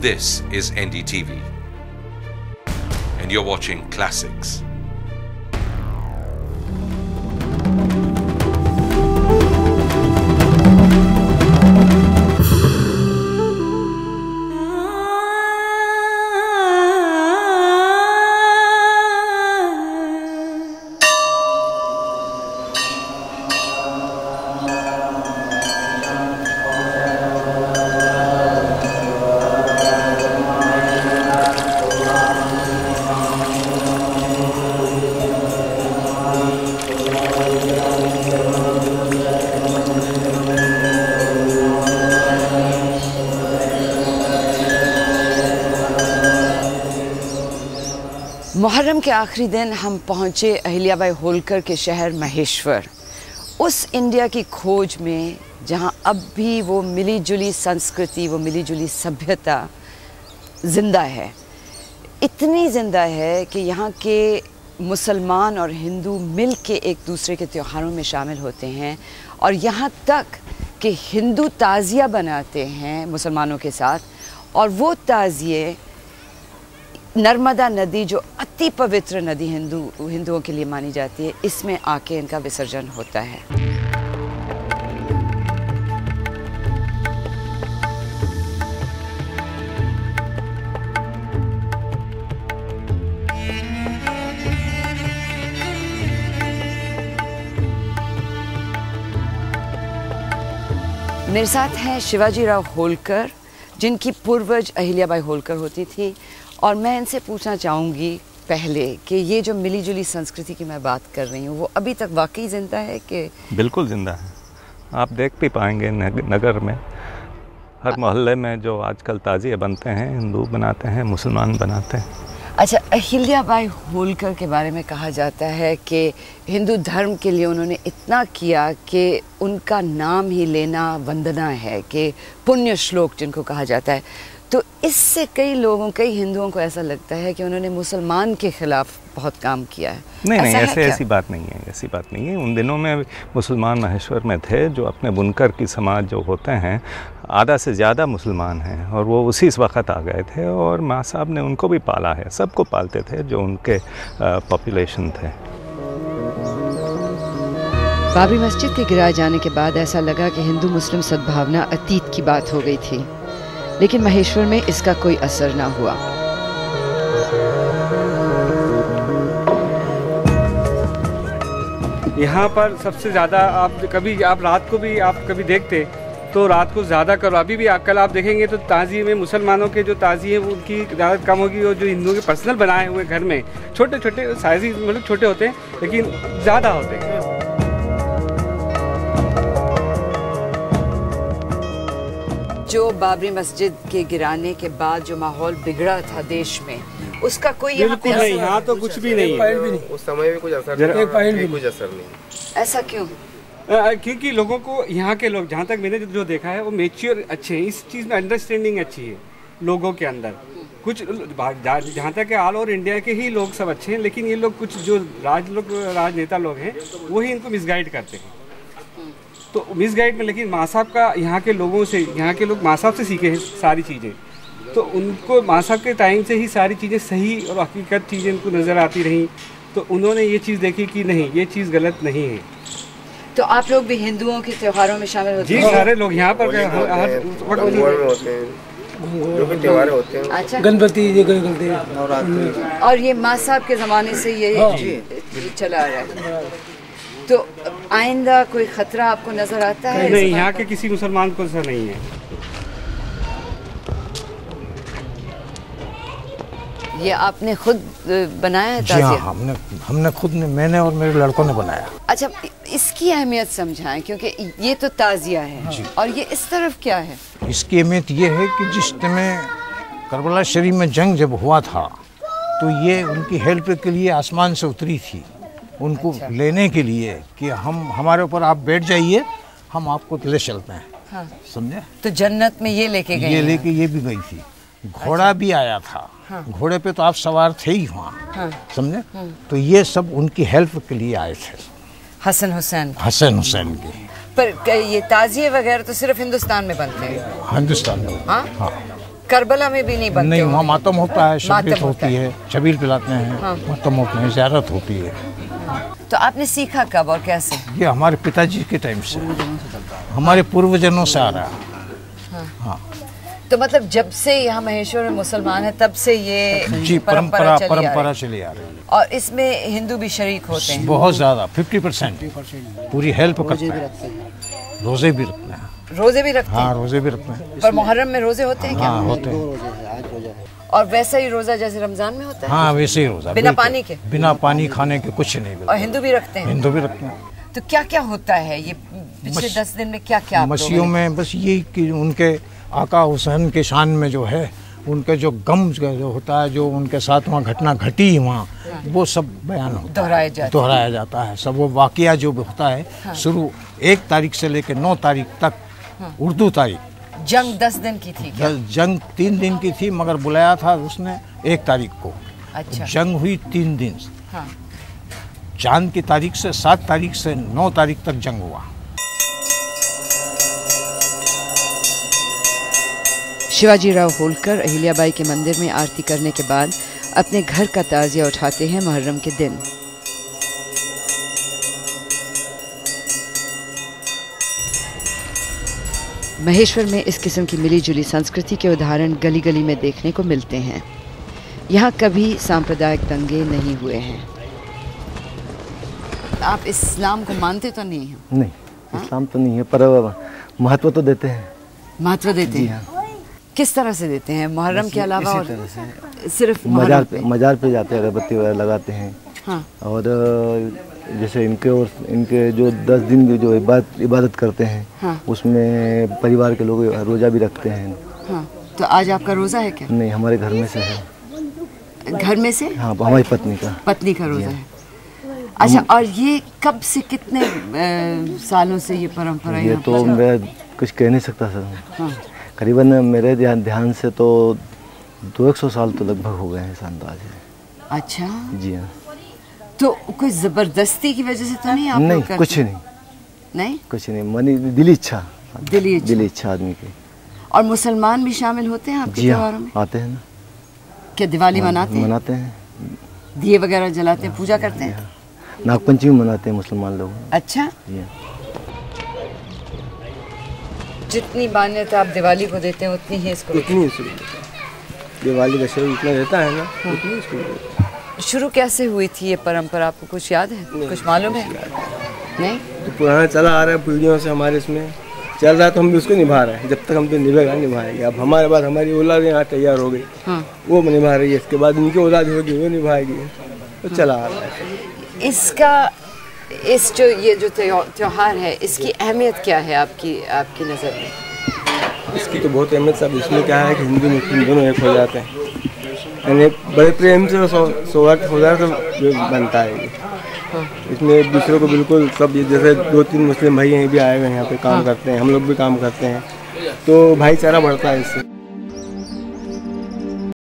This is NDTV. And you're watching Classics. Muharram के आखिरी दिन हम पहुँचे अहिल्याबाई होलकर के शहर महेश्वर। उस इंडिया की खोज में, जहाँ अब भी वो मिली जुली संस्कृति, वो मिली जुली सभ्यता ज़िंदा है। इतनी ज़िंदा है कि यहाँ के मुसलमान और हिंदू मिल के एक दूसरे के त्योहारों में शामिल होते हैं और यहाँ तक कि हिंदू ताज़िया बनाते हैं मुसलमानों के साथ और वो ताज़िए नर्मदा नदी जो अति पवित्र नदी हिंदू, हिंदुओं के लिए मानी जाती है, इसमें आके इनका विसर्जन होता है। मेरे साथ हैं शिवाजी राव होलकर, जिनकी पूर्वज अहिल्याबाई होलकर होती थी। और मैं इनसे पूछना चाहूँगी पहले कि ये जो मिली जुली संस्कृति की मैं बात कर रही हूँ वो अभी तक वाकई ज़िंदा है कि बिल्कुल ज़िंदा है। आप देख भी पाएँगे नगर में। हर मोहल्ले में जो आजकल ताज़िए बनते हैं हिंदू बनाते हैं मुसलमान बनाते हैं। अच्छा अहिल्याबाई होलकर के बारे में कहा जाता है कि हिंदू धर्म के लिए उन्होंने इतना किया कि उनका नाम ही लेना वंदना है कि पुण्य श्लोक जिनको कहा जाता है। तो इससे कई लोगों कई हिंदुओं को ऐसा लगता है कि उन्होंने मुसलमान के खिलाफ बहुत काम किया है। नहीं नहीं ऐसा है ऐसे ऐसी बात नहीं है ऐसी बात नहीं है। उन दिनों में मुसलमान महेश्वर में थे जो अपने बुनकर की समाज जो होते हैं आधा से ज़्यादा मुसलमान हैं और वो उसी वक्त आ गए थे और माँ साहब ने उनको भी पाला है सबको पालते थे जो उनके पॉपुलेशन थे। बाबरी मस्जिद के गिराए जाने के बाद ऐसा लगा कि हिंदू मुस्लिम सद्भावना अतीत की बात हो गई थी। लेकिन महेश्वर में इसका कोई असर ना हुआ। यहाँ पर सबसे ज़्यादा आप कभी, आप रात को भी, आप कभी देखते तो रात को ज़्यादा करो। अभी भी आप, कल आप देखेंगे तो ताज़ी में मुसलमानों के जो ताज़ी हैं उनकी ज़्यादा कम होगी और जो हिंदुओं के पर्सनल बनाए हुए घर में छोटे छोटे साइज़ मतलब छोटे होते हैं, लेकिन ज़्यादा होते हैं। जो बाबरी मस्जिद के गिराने के बाद जो माहौल बिगड़ा था देश में उसका कोई बिल्कुल नहीं असर- यहाँ तो कुछ भी नहीं है। उस समय में कुछ असर भी कुछ असर नहीं। ऐसा क्यों? क्योंकि लोगों को यहाँ के लोग जहाँ तक मैंने जो देखा है वो मेच्योर अच्छे हैं। इस चीज़ में अंडरस्टैंडिंग अच्छी है लोगों के अंदर। कुछ जहाँ जहाँ तक ऑल ओवर इंडिया के ही लोग सब अच्छे हैं लेकिन ये लोग कुछ जो राज लोग राजनेता लोग हैं वही इनको मिसगाइड करते हैं। तो मिसगाइड में लेकिन माँ साहब का यहाँ के लोगों से यहाँ के लोग माँ साहब से सीखे हैं सारी चीज़ें। तो उनको माँ साहब के टाइम से ही सारी चीज़ें सही और हकीकत चीज़ें उनको नज़र आती रहीं। तो उन्होंने ये चीज़ देखी कि नहीं ये चीज़ गलत नहीं है। तो आप लोग भी हिंदुओं के त्योहारों में शामिल होते जी हैं? सारे लोग यहाँ पर होली हर- हर होते हैं हैं जो हैं। अच्छा। गणपति और ये माँ साहब के ज़माने से ये ये चला आ रहा है। तो आइंदा कोई खतरा आपको नज़र आता है? नहीं यहाँ के किसी मुसलमान को ऐसा नहीं है। ये आपने खुद बनाया है जी हाँ हमने हमने खुद ने मैंने और मेरे लड़कों ने बनाया। अच्छा इसकी अहमियत समझाएँ क्योंकि ये तो ताज़िया है। और ये इस तरफ़ क्या है? इसकी अहमियत ये है कि जिस समय करबला शरीफ में जंग जब हुआ था तो ये उनकी हेल्प के लिए आसमान से उतरी थी। उनको अच्छा। लेने के लिए कि हम हमारे ऊपर आप बैठ जाइए हम आपको ले चलते हैं। हाँ। समझे? तो जन्नत में ये लेके गए ये लेके ये भी गई थी। घोड़ा अच्छा। भी आया था। घोड़े पे तो आप सवार थे ही वहाँ। हाँ। समझे? तो ये सब उनकी हेल्प के लिए आए थे। हसन हुसैन। हसन हुसैन के। पर ये ताजिए वगैरह तो सिर्फ़ हिंदुस्तान में बनते हैं। हिंदुस्तान में। हाँ? हाँ। करबला में भी नहीं बनते नहीं वहाँ मातम होता है शबीत होती है। है छबील पिलाते हैं हाँ। मातम होते हैं ज्यारत होती है। तो आपने सीखा कब और कैसे? ये हमारे पिताजी के टाइम से। हमारे पूर्वजनों से आ रहा है। तो मतलब जब से यहाँ महेश्वर में मुसलमान है तब से ये जी परंपरा है। परंपरा चली आ रही है। और इसमें हिंदू भी शरीक होते हैं। बहुत ज़्यादा फिफ्टी परसेंट पूरी हेल्प करते हैं। रोज़े भी रखते हैं। रोज़े भी रखते हाँ? हैं रोज़े भी रखते हैं। पर मुहर्रम में रोज़े होते हैं क्या? हाँ होते हैं। और वैसा ही रोजा जैसे रमज़ान में होता है? हाँ वैसे ही रोजा बिना पानी के? बिना पानी खाने के कुछ नहीं और हिंदू भी रखते हैं? हिंदू भी रखते हैं। तो क्या क्या होता है ये पिछले दस दिन में क्या क्या मसीहों में बस ये कि उनके आका हुसैन के शान में जो है उनके जो गम जो होता है जो उनके साथ वहाँ घटना घटी वहाँ वो सब बयान होता है। दोहराए जाते हैं। दोहराया जाता है। सब वो वाकया जो होता है शुरू एक तारीख से लेकर नौ तारीख तक उर्दू तारीख। जंग दस दिन की थी क्या? जंग तीन दिन की थी मगर बुलाया था उसने एक तारीख को। अच्छा। जंग हुई तीन दिन हाँ। चाँद की तारीख से सात तारीख से नौ तारीख तक जंग हुआ। शिवाजी राव होलकर अहिल्याबाई के मंदिर में आरती करने के बाद अपने घर का ताजिया उठाते हैं मुहर्रम के दिन। महेश्वर में इस किस्म की मिली जुली संस्कृति के उदाहरण गली गली में देखने को मिलते हैं। यहाँ कभी सांप्रदायिक दंगे नहीं हुए हैं। आप इस्लाम को मानते तो नहीं हो? नहीं इस्लाम तो नहीं है पर महत्व तो देते हैं। महत्व देते हैं? किस तरह से देते हैं? मुहर्रम के अलावा और सिर्फ़ मजार पे पे? मजार पे जाते हैं अगरबत्ती वगैरह लगाते हैं। हाँ। और जैसे इनके और इनके जो दस दिन की जो इबादत इबादत करते हैं हाँ। उसमें परिवार के लोग रोज़ा भी रखते हैं। हाँ। तो आज आपका रोजा है क्या? नहीं हमारे घर में से है। घर में से? हाँ हमारी पत्नी का। पत्नी का रोजा है। अच्छा और ये कब से कितने सालों से ये परंपरा ये तो मैं कुछ कह नहीं सकता सर। हाँ। करीबन मेरे ध्यान ध्यान से तो दो एक सौ साल तो लगभग हो गए हैं इस अंदाज अच्छा। जी हाँ। तो कोई ज़बरदस्ती की वजह से तो नहीं आप नहीं कुछ नहीं। नहीं? कुछ नहीं मनी दिली इच्छा। दिली इच्छा। दिली इच्छा आदमी की। और मुसलमान भी शामिल होते हैं आपके हाँ त्योहारों में? आते हैं ना। क्या दिवाली मनाते हैं? मनाते हैं। दिए वगैरह जलाते हैं पूजा करते हैं? नागपंचमी मनाते हैं मुसलमान लोग। अच्छा। हाँ। जितनी मान्यता आप दिवाली को देते हैं उतनी ही इसको उतनी ही शुरू दिवाली का शुरू इतना रहता है ना उतनी ही। शुरू कैसे हुई थी ये परंपरा? आपको कुछ याद है? कुछ मालूम है? नहीं। तो पुराना चला आ रहा है पीढ़ियों से हमारे इसमें। चल रहा है तो हम भी उसको निभा रहे हैं। जब तक हम तो निभेगा निभाएँगे। अब हमारे बाद हमारी औलाद यहाँ तैयार हो गई। हाँ। वो निभा रही है। इसके बाद उनकी औलाद होगी वो निभाएगी। तो चला आ रहा है। इसका इस जो ये जो त्यौहार है इसकी अहमियत क्या है आपकी आपकी नज़र में? इसकी तो बहुत अहमियत सब इसमें क्या है कि हिंदू मुस्लिम दोनों एक हो जाते हैं। यानी बड़े प्रेम से सौहार्द हो तो बनता है ये। इसमें एक दूसरे को बिल्कुल सब ये जैसे दो तीन मुस्लिम भाई यहीं भी आए हुए हैं यहाँ पे काम करते हैं हम लोग भी काम करते हैं। तो भाईचारा बढ़ता है इससे।